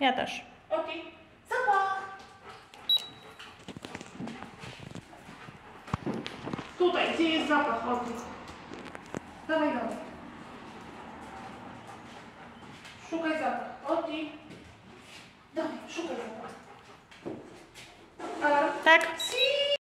Ja też. Okej. Zapach. Tutaj, gdzie jest zapach? Oti. Dawaj, dawaj. Szukaj zapach. Oti.